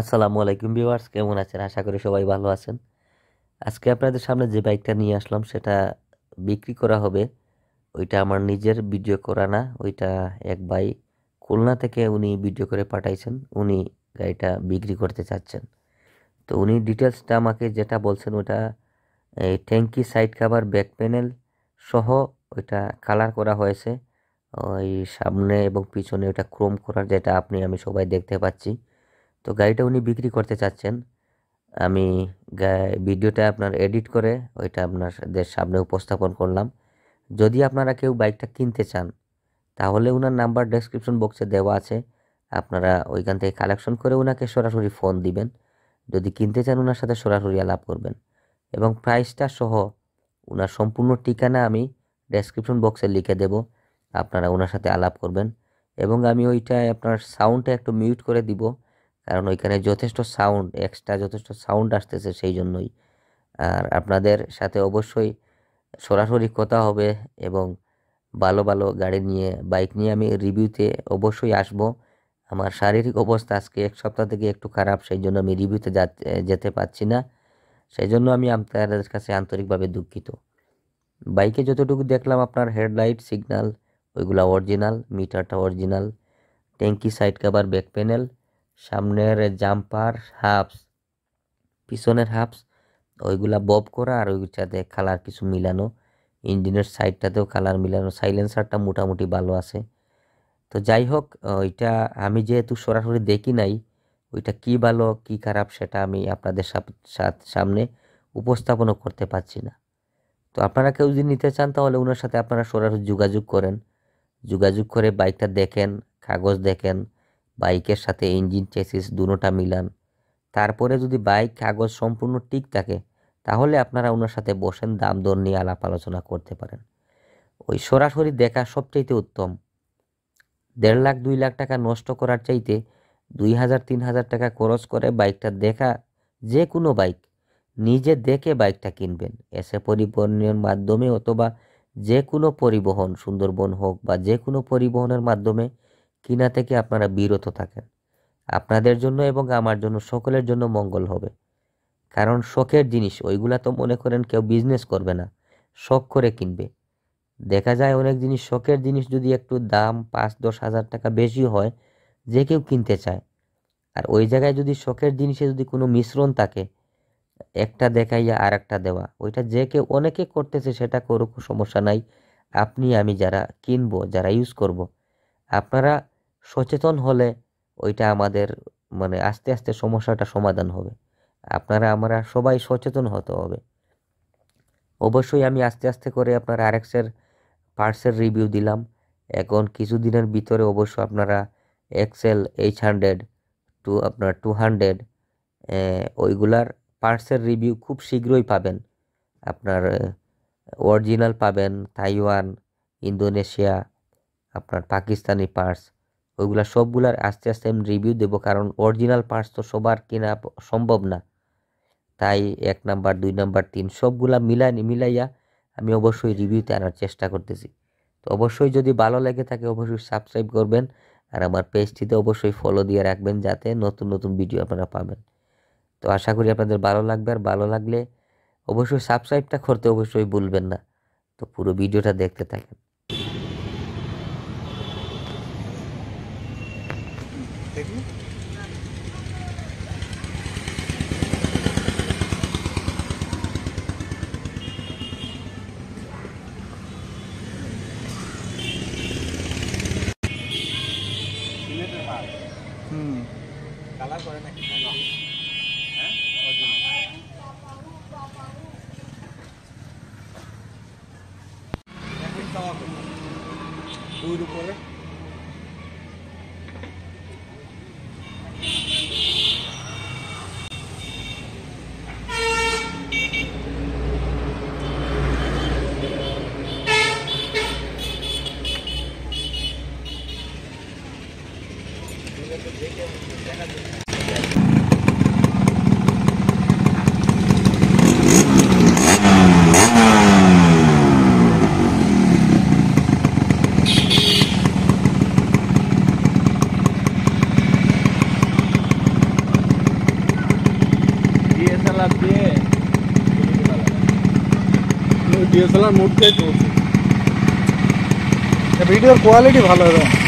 আসসালামু আলাইকুম ভিউয়ার্স, কেমন আছেন? আশা করি সবাই ভালো আছেন। আজকে আপনাদের সামনে যে বাইকটা নিয়ে আসলাম, সেটা বিক্রি করা হবে। ওইটা আমার নিজের ভিডিও করা না, ওইটা এক ভাই খুলনা থেকে উনি ভিডিও করে পাঠাইছেন। উনি গাড়িটা বিক্রি করতে চাচ্ছেন। তো উনি ডিটেলসটা আমাকে যেটা বলছেন ওটা এই ট্যাঙ্কি, সাইড কাভার, ব্যাক প্যানেল সহ ওইটা কালার করা হয়েছে। ওই সামনে এবং পিছনে ওটা ক্রোম করার যেটা আপনি, আমি সবাই দেখতে পাচ্ছি। তো গাড়িটা উনি বিক্রি করতে চাচ্ছেন। আমি ভিডিওটা আপনার এডিট করে ওইটা আপনাদের সামনে উপস্থাপন করলাম। যদি আপনারা কেউ বাইকটা কিনতে চান, তাহলে ওনার নাম্বার ডেসক্রিপশন বক্সে দেওয়া আছে। আপনারা ওইখান থেকে কালেকশন করে ওনাকে সরাসরি ফোন দিবেন। যদি কিনতে চান ওনার সাথে সরাসরি আলাপ করবেন। এবং প্রাইসটা সহ ওনার সম্পূর্ণ ঠিকানা আমি ডেসক্রিপশন বক্সে লিখে দেব। আপনারা ওনার সাথে আলাপ করবেন। এবং আমি ওইটায় আপনার সাউন্ডটা একটু মিউট করে দিব। কারণ ওইখানে যথেষ্ট সাউন্ড এক্সট্রা যথেষ্ট সাউন্ড আসতেছে সেই জন্যই। আর আপনাদের সাথে অবশ্যই সরাসরি কথা হবে এবং ভালো ভালো গাড়ি নিয়ে বাইক নিয়ে আমি রিভিউতে অবশ্যই আসব। আমার শারীরিক অবস্থা আজকে এক সপ্তাহ থেকে একটু খারাপ, সেই জন্য আমি রিভিউতে যেতে পারছি না। সেই জন্য আমি আপনাদের কাছে আন্তরিকভাবে দুঃখিত। বাইকে যতটুকু দেখলাম আপনার হেডলাইট সিগনাল ওইগুলা অরিজিনাল মিটারটা অরিজিনাল ট্যাঙ্কি সাইড কাভার ব্যাক প্যানেল সামনের জাম্পার হাফস, পিছনের হাফস, ওইগুলা বব করা আর ওইটাতে কালার কিছু মিলানো। ইঞ্জিনের সাইডটাতেও কালার মিলানো সাইলেন্সারটা মোটামুটি ভালো আছে। তো যাই হোক ওইটা আমি যেহেতু সরাসরি দেখি নাই, ওইটা কি ভালো, কি খারাপ সেটা আমি আপনাদের সামনে উপস্থাপনও করতে পারছি না। তো আপনারা কেউ যদি নিতে চান, তাহলে ওনার সাথে আপনারা সরাসরি যোগাযোগ করেন। যোগাযোগ করে বাইকটা দেখেন, কাগজ দেখেন বাইকের সাথে ইঞ্জিন, চেসিস দুটোটা মিলান। তারপরে যদি বাইক, কাগজ সম্পূর্ণ ঠিক থাকে, তাহলে আপনারা ওনার সাথে বসেন দাম দর নিয়ে আলাপ আলোচনা করতে পারেন। ওই সরাসরি দেখা সবচাইতে উত্তম। দেড় লাখ, দুই লাখ টাকা নষ্ট করার চাইতে দুই হাজার, তিন হাজার টাকা খরচ করে বাইকটা দেখা যে কোনো বাইক, নিজে দেখে বাইকটা কিনবেন। এসে পরিবহনের মাধ্যমে অথবা যে কোনো পরিবহন, সুন্দরবন হোক বা যে কোনো পরিবহনের মাধ্যমে কিনা থেকে আপনারা বিরত থাকেন। আপনাদের জন্য এবং আমার জন্য সকলের জন্য মঙ্গল হবে। কারণ শখের জিনিস, ওইগুলা তো মনে করেন কেউ বিজনেস করবে না, শখ করে কিনবে। দেখা যায় অনেক জিনিস, শখের জিনিস যদি একটু দাম পাঁচ, দশ হাজার টাকা বেশি হয়, যে কেউ কিনতে চায়। আর ওই জায়গায় যদি শখের জিনিসে যদি কোনো মিশ্রণ থাকে, একটা দেখাইয়া আর একটা দেওয়া, ওইটা যে কেউ অনেকে করতেছে সেটা করুক, সমস্যা নাই। আপনি, আমি যারা কিনবো, যারা ইউজ করব। আপনারা সচেতন হলে ওইটা আমাদের মানে আস্তে আস্তে সমস্যাটা সমাধান হবে। আপনারা আমরা সবাই সচেতন হতে হবে। অবশ্যই আমি আস্তে আস্তে করে আপনার আরএক্সের পার্সের রিভিউ দিলাম। এখন কিছুদিনের ভিতরে অবশ্য আপনারা এক্সেল এইচ হান্ড্রেড টু আপনার টু হান্ড্রেড ওইগুলার পার্টসের রিভিউ খুব শীঘ্রই পাবেন। আপনার অরিজিনাল পাবেন তাইওয়ান ইন্দোনেশিয়া আপনার পাকিস্তানি পার্টস ওইগুলা সবগুলার আস্তে আস্তে আমি রিভিউ দেবো, কারণ অরিজিনাল পার্টস তো সবার কেনা সম্ভব না। তাই এক নাম্বার, দুই নাম্বার, তিন সবগুলা মিলাই, মিলাইয়া আমি অবশ্যই রিভিউতে আনার চেষ্টা করতেছি। তো অবশ্যই যদি ভালো লেগে থাকে অবশ্যই সাবস্ক্রাইব করবেন, আর আমার পেজটিতে অবশ্যই ফলো দিয়ে রাখবেন যাতে নতুন নতুন ভিডিও আপনারা পাবেন। তো আশা করি আপনাদের ভালো লাগবে, আর ভালো লাগলে অবশ্যই সাবস্ক্রাইবটা করতে অবশ্যই ভুলবেন না। তো পুরো ভিডিওটা দেখতে থাকেন। দেখুন ডিএসএলআর মুড দিয়ে চলছে ভিডিওর কোয়ালিটি ভালো হবে।